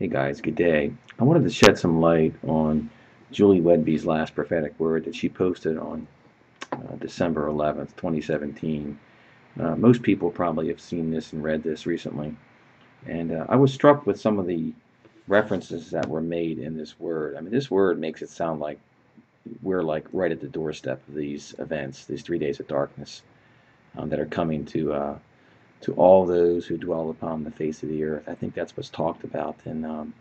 Hey guys, good day. I wanted to shed some light on Julie Whedbee's last prophetic word that she posted on uh, December 11th, 2017. Uh, most people probably have seen this and read this recently. And uh, I was struck with some of the references that were made in this word. I mean, this word makes it sound like we're like right at the doorstep of these events, these three days of darkness um, that are coming to uh, to all those who dwell upon the face of the earth. I think that's what's talked about in um,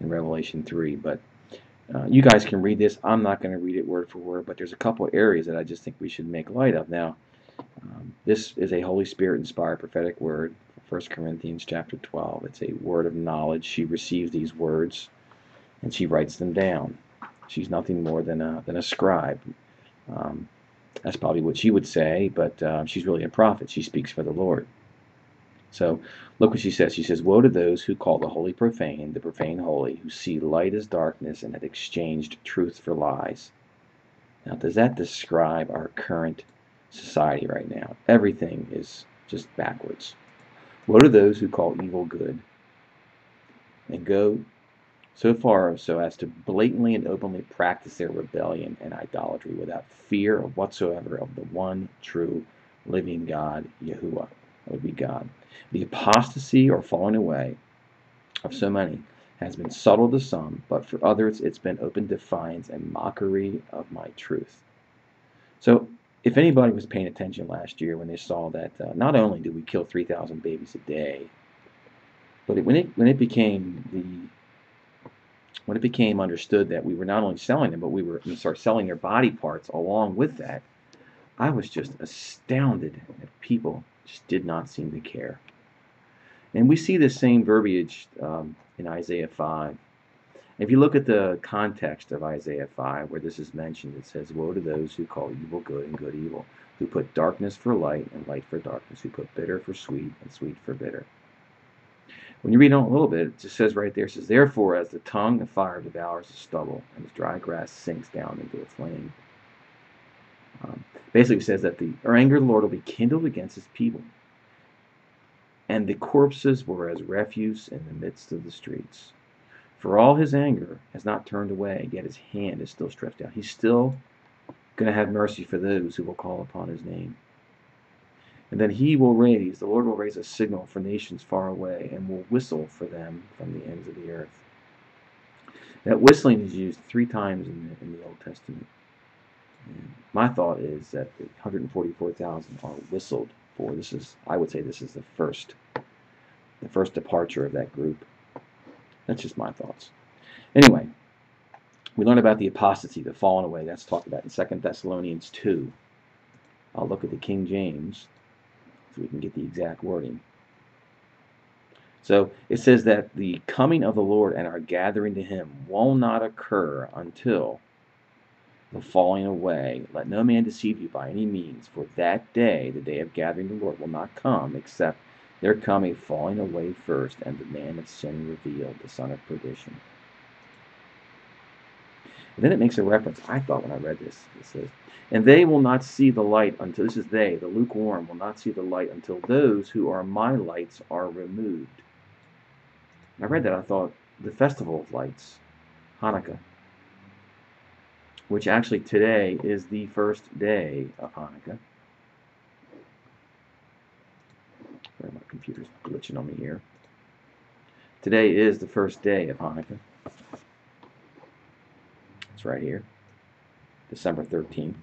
in Revelation three. But uh, you guys can read this. I'm not going to read it word for word, but there's a couple areas that I just think we should make light of. Now, um, this is a Holy Spirit inspired prophetic word. 1 Corinthians chapter 12. It's a word of knowledge. She receives these words and she writes them down. She's nothing more than a, than a scribe. Um, that's probably what she would say, but uh, she's really a prophet. She speaks for the Lord. So look what she says. She says, Woe to those who call the holy profane, the profane holy, who see light as darkness and have exchanged truth for lies. Now, does that describe our current society right now? Everything is just backwards. Woe to those who call evil good and go so far so as to blatantly and openly practice their rebellion and idolatry without fear of whatsoever of the one true living God, Yahuwah. Would be God. The apostasy or falling away of so many has been subtle to some, but for others it's been open defiance and mockery of my truth. So, if anybody was paying attention last year when they saw that uh, not only did we kill 3,000 babies a day, but it, when it when it became the when it became understood that we were not only selling them, but we were start selling their body parts along with that, I was just astounded that people just did not seem to care. And we see the same verbiage um, in Isaiah 5. If you look at the context of Isaiah 5, where this is mentioned, it says, Woe to those who call evil good and good evil, who put darkness for light and light for darkness, who put bitter for sweet and sweet for bitter. When you read on a little bit, it just says right there, it says, Therefore, as the tongue of fire devours the stubble, and as dry grass sinks down into a flame. Um, basically says that the anger of the Lord will be kindled against his people. And the corpses were as refuse in the midst of the streets. For all his anger has not turned away, yet his hand is still stretched out. He's still going to have mercy for those who will call upon his name. And then he will raise, the Lord will raise a signal for nations far away and will whistle for them from the ends of the earth. That whistling is used three times in the, in the Old Testament. And my thought is that the 144,000 are whistled for. This is, I would say, this is the first, the first departure of that group. That's just my thoughts. Anyway, we learn about the apostasy, the fallen away. That's talked about in 2 Thessalonians 2. I'll look at the King James so we can get the exact wording. So it says that the coming of the Lord and our gathering to him will not occur until the falling away. Let no man deceive you by any means, for that day, the day of gathering the Lord, will not come except there come a falling away first, and the man of sin revealed, the son of perdition. And then it makes a reference. I thought when I read this, it says, And they will not see the light until, this is they, the lukewarm, will not see the light until those who are my lights are removed. I read that, I thought, the festival of lights, Hanukkah, which actually today is the first day of Hanukkah. My computer's glitching on me here. Today is the first day of Hanukkah. It's right here. December 13th.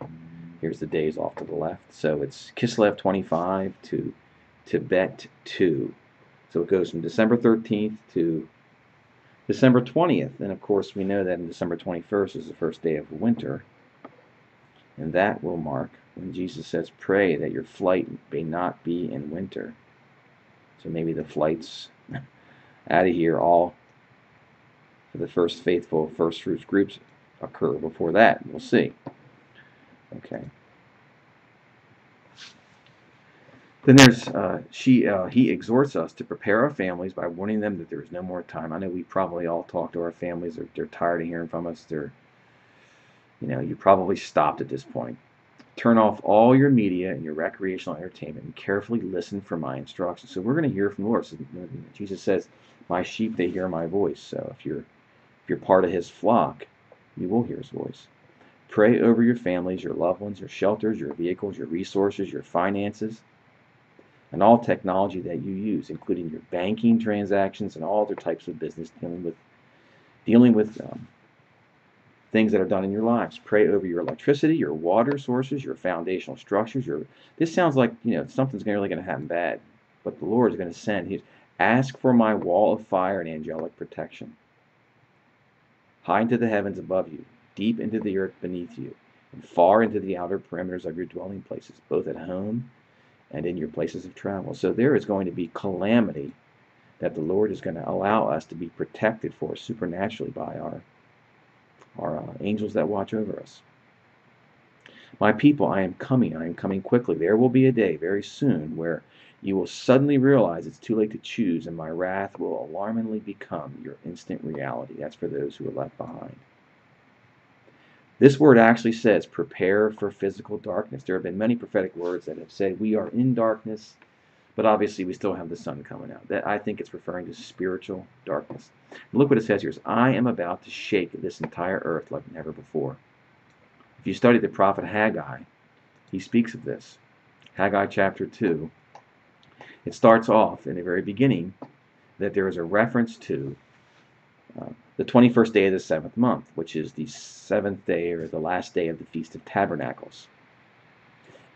Here's the days off to the left. So it's Kislev 25 to Tevet 2. So it goes from December 13th to December 20th. And of course, we know that in December 21st is the first day of winter. And that will mark when Jesus says, Pray that your flight may not be in winter. So maybe the flights out of here all for the first faithful first fruits groups occur before that. We'll see. Okay. Then there's uh, she. Uh, he exhorts us to prepare our families by warning them that there is no more time. I know we probably all talk to our families. They're, they're tired of hearing from us. They're, you know, you probably stopped at this point. Turn off all your media and your recreational entertainment and carefully listen for my instructions. So we're going to hear from the Lord. So Jesus says, "My sheep they hear my voice." So if you're if you're part of His flock, you will hear His voice. Pray over your families, your loved ones, your shelters, your vehicles, your resources, your finances, and all technology that you use, including your banking transactions and all other types of business dealing with dealing with um, things that are done in your lives. Pray over your electricity, your water sources, your foundational structures. Your this sounds like you know something's really going to happen bad, but the Lord is going to send. He's ask for my wall of fire and angelic protection. High into the heavens above you, deep into the earth beneath you, and far into the outer perimeters of your dwelling places, both at home and in your places of travel. So there is going to be calamity that the Lord is going to allow us to be protected for supernaturally by our our uh, angels that watch over us. My people, I am coming. I am coming quickly. There will be a day very soon where you will suddenly realize it's too late to choose, and my wrath will alarmingly become your instant reality. That's for those who are left behind. This word actually says, prepare for physical darkness. There have been many prophetic words that have said, we are in darkness, but obviously we still have the sun coming out. That I think it's referring to spiritual darkness. Look what it says here. I am about to shake this entire earth like never before. If you study the prophet Haggai, he speaks of this. Haggai chapter 2. It starts off in the very beginning that there is a reference to uh, the 21st day of the seventh month, which is the seventh day or the last day of the Feast of Tabernacles.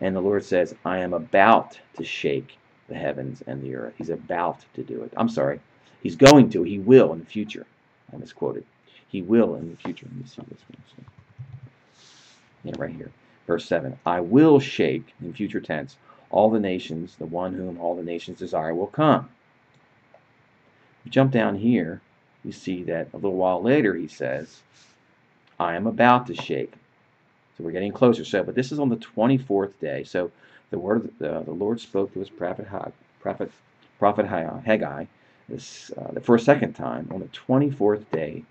And the Lord says, I am about to shake the heavens and the earth. He's about to do it. I'm sorry. He's going to. He will in the future. I misquoted. He will in the future. Let me see this one. Yeah, right here. Verse 7. I will shake, in future tense, all the nations, the one whom all the nations desire will come. You jump down here, you see that a little while later he says, I am about to shake. So we're getting closer. So, but this is on the 24th day. So the word of the, the Lord spoke to his prophet, prophet, prophet Haggai this, uh, for a second time on the 24th day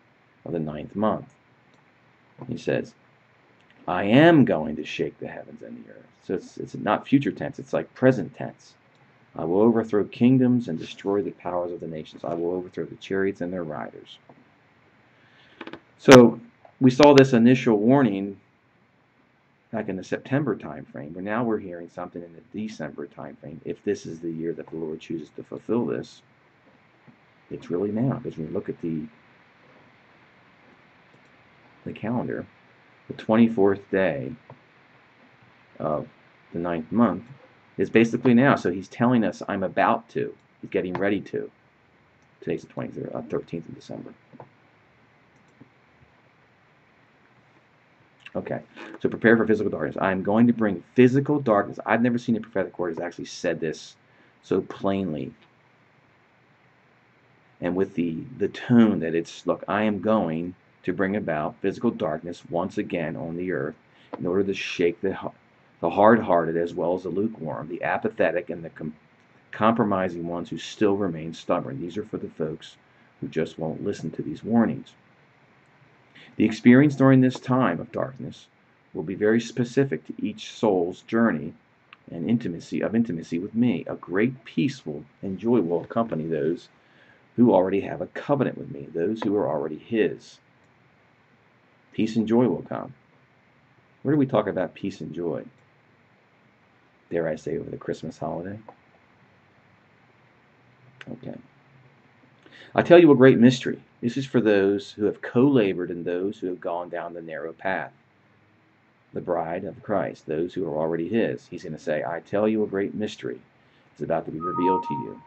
of the ninth month. He says, I am going to shake the heavens and the earth. So it's, it's not future tense, it's like present tense. I will overthrow kingdoms and destroy the powers of the nations. I will overthrow the chariots and their riders. So we saw this initial warning back in the September timeframe, but now we're hearing something in the December timeframe. If this is the year that the Lord chooses to fulfill this, it's really now. Because when you look at the the calendar, the 24th day of the ninth month is basically now. So he's telling us I'm about to. He's getting ready to. Today's the 23rd, uh, 13th of December. Okay, so prepare for physical darkness. I'm going to bring physical darkness. I've never seen a prophetic word has actually said this so plainly and with the, the tone that it's, look, I am going to bring about physical darkness once again on the earth in order to shake the, the hard-hearted as well as the lukewarm, the apathetic and the com compromising ones who still remain stubborn. These are for the folks who just won't listen to these warnings. The experience during this time of darkness will be very specific to each soul's journey and intimacy of intimacy with me. A great peace will and joy will accompany those who already have a covenant with me, those who are already his. Peace and joy will come. Where do we talk about peace and joy? Dare I say over the Christmas holiday? Okay. I tell you a great mystery. This is for those who have co labored and those who have gone down the narrow path. The bride of Christ, those who are already His. He's going to say, I tell you a great mystery. It's about to be revealed to you.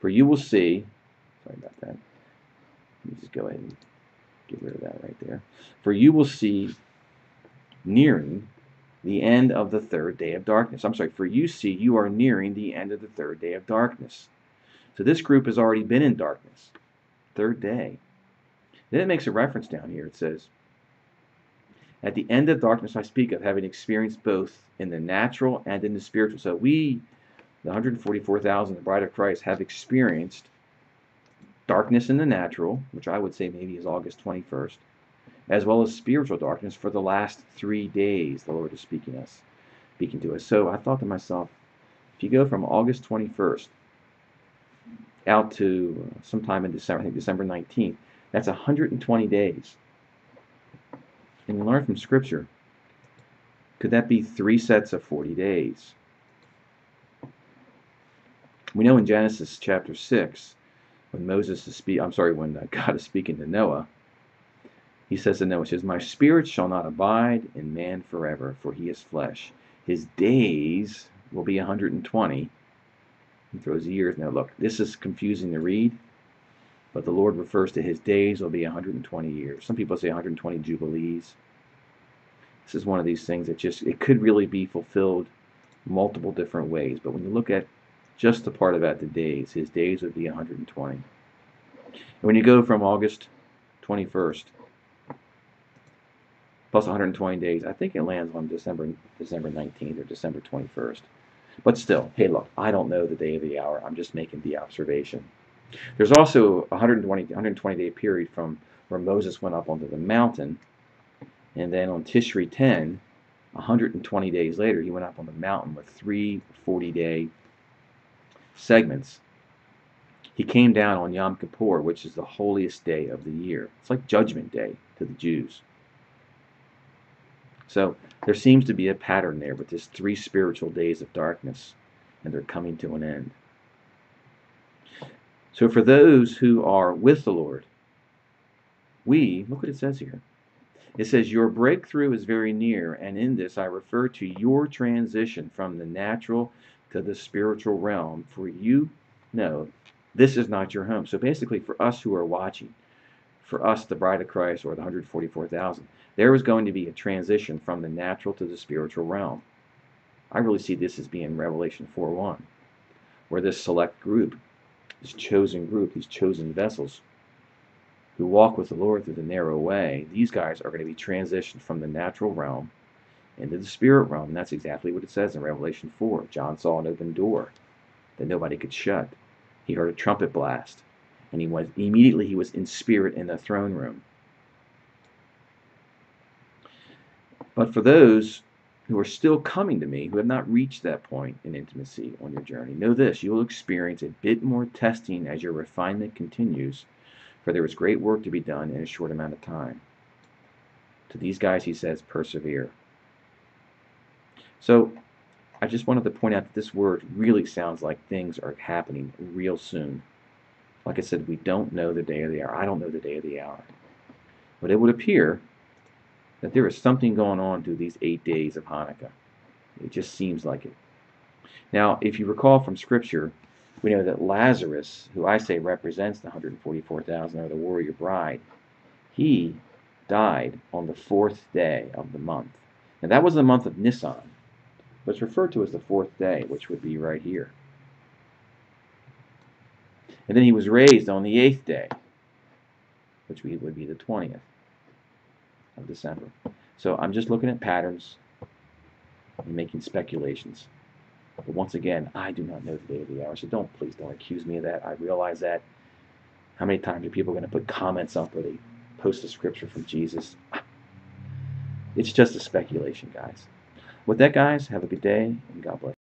For you will see, sorry about that. Let me just go ahead and get rid of that right there. For you will see nearing the end of the third day of darkness. I'm sorry, for you see you are nearing the end of the third day of darkness. So this group has already been in darkness. Third day. Then it makes a reference down here. It says, At the end of darkness I speak of having experienced both in the natural and in the spiritual. So we, the 144,000, the bride of Christ, have experienced darkness in the natural, which I would say maybe is August 21st, as well as spiritual darkness for the last three days. The Lord is speaking us, speaking to us. So I thought to myself, if you go from August 21st out to sometime in December, I think December 19th, that's 120 days. And we learn from Scripture, could that be three sets of 40 days? We know in Genesis chapter 6, when Moses is speak, I'm sorry, when uh, God is speaking to Noah, he says to Noah, he says, My spirit shall not abide in man forever, for he is flesh. His days will be 120. He throws years. Now look, this is confusing to read, but the Lord refers to his days will be 120 years. Some people say 120 jubilees. This is one of these things that just, it could really be fulfilled multiple different ways. But when you look at just the part about the days, his days would be 120. And when you go from August 21st plus 120 days, I think it lands on December December 19th or December 21st. But still, hey, look, I don't know the day of the hour. I'm just making the observation. There's also a 120 120 day period from where Moses went up onto the mountain and then on Tishri 10, 120 days later, he went up on the mountain with three 40 day segments. He came down on Yom Kippur, which is the holiest day of the year. It's like Judgment Day to the Jews. So there seems to be a pattern there with this three spiritual days of darkness, and they're coming to an end. So for those who are with the Lord, we, look what it says here. It says, Your breakthrough is very near, and in this I refer to your transition from the natural to the spiritual realm, for you know this is not your home. So basically, for us who are watching, for us, the bride of Christ, or the 144,000, there is going to be a transition from the natural to the spiritual realm. I really see this as being Revelation 4.1, where this select group, this chosen group, these chosen vessels, who walk with the Lord through the narrow way, these guys are going to be transitioned from the natural realm into the spirit realm. That's exactly what it says in Revelation 4. John saw an open door that nobody could shut. He heard a trumpet blast, and he was immediately he was in spirit in the throne room. But for those who are still coming to me, who have not reached that point in intimacy on your journey, know this you will experience a bit more testing as your refinement continues for there is great work to be done in a short amount of time. To these guys, he says, persevere. So, I just wanted to point out that this word really sounds like things are happening real soon. Like I said, we don't know the day of the hour. I don't know the day of the hour. But it would appear that there is something going on through these eight days of Hanukkah. It just seems like it. Now, if you recall from Scripture, we know that Lazarus, who I say represents the 144,000 or the warrior bride, he died on the fourth day of the month. And that was the month of Nisan, but it's referred to as the fourth day, which would be right here. And then he was raised on the eighth day, which would be the 20th of December. So I'm just looking at patterns and making speculations. But once again, I do not know the day of the hour. So don't, please don't accuse me of that. I realize that. How many times are people going to put comments up where they post a scripture from Jesus? It's just a speculation, guys. With that, guys, have a good day and God bless.